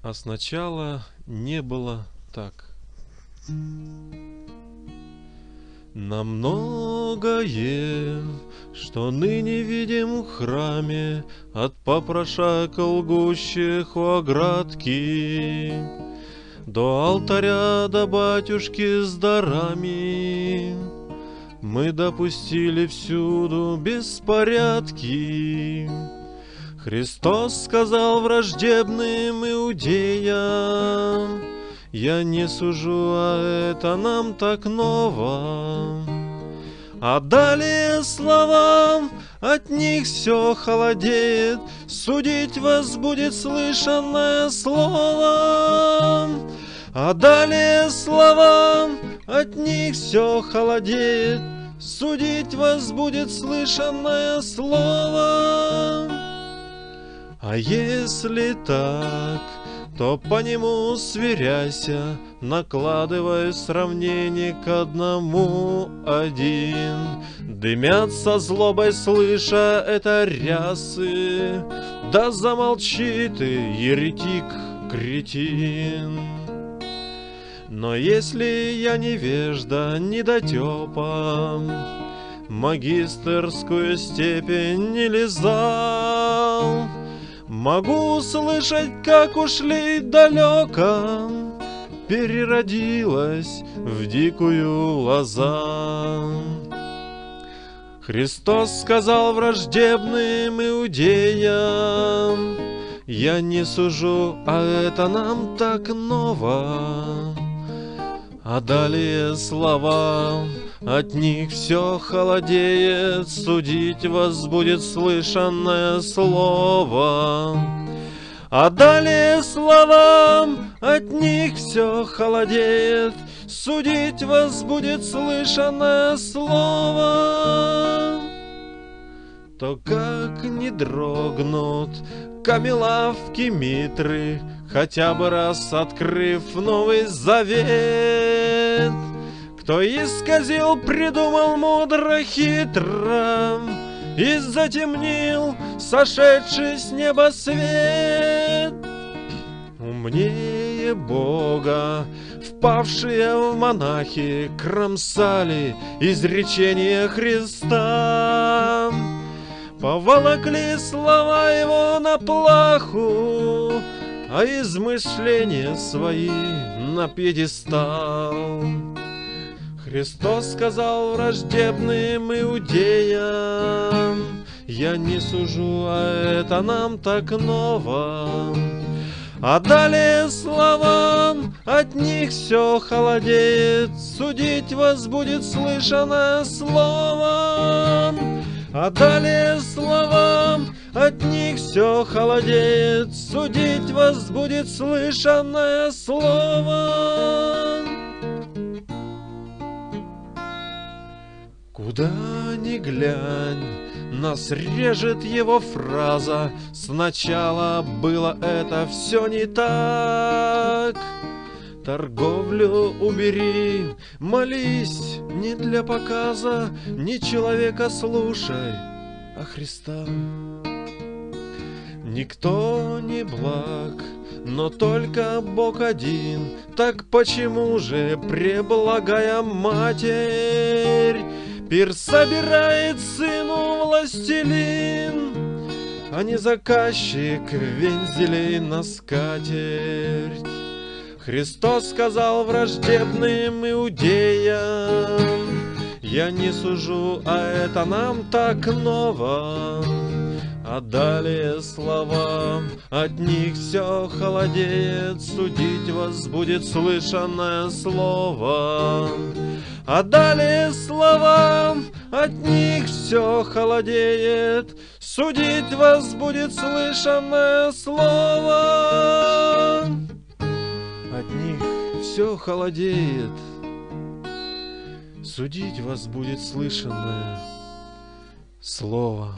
А сначала не было так. На многое, что ныне видим в храме, От попрошаек лгущих у оградки, До алтаря, до батюшки с дарами, Мы допустили всюду беспорядки. Христос сказал враждебным иудеям, Я не сужу, а это нам так ново. А далее словам от них все холодеет, Судить вас будет слышанное слово. А далее словам от них все холодеет, Судить вас будет слышанное слово. А если так, то по нему сверяйся, Накладывая сравнение к одному один. Дымятся злобой, слыша это рясы, Да замолчи ты, еретик, кретин. Но если я невежда, недотепа, Магистерскую степень не лизал, Могу слышать, как ушли далеко, Переродилась в дикую лоза. Христос сказал враждебным иудеям, Я не сужу, а это нам так ново. А далее слова, от них все холодеет, Судить вас будет слышанное слово. А далее словам, от них все холодеет, Судить вас будет слышанное слово. То как не дрогнут камелавки Митры, Хотя бы раз открыв Новый Завет. Кто исказил, придумал мудро, хитро И затемнил сошедший с неба свет. Умнее Бога, впавшие в монахи, Кромсали изречение Христа. Поволокли слова его на плаху, А измышления свои на пьедестал. Христос сказал враждебным иудеям, Я не сужу, а это нам так ново. А далее словам от них все холодеет, Судить вас будет слышано словом. А далее словам от них все холодеет, Судить вас будет слышанное слово. Куда ни глянь, нас режет его фраза, Сначала было это все не так. Торговлю убери, молись не для показа, Не человека слушай, а Христа. Никто не благ, но только Бог один, Так почему же преблагая Матерь Пир собирает сыну властелин, А не заказчик вензелей на скатерть? Христос сказал враждебным иудеям, Я не сужу, а это нам так ново. А далее слова, от них все холодеет, Судить вас будет слышанное слово. А далее слова, от них все холодеет, Судить вас будет слышанное слово. От них все холодеет, Судить вас будет слышанное слово.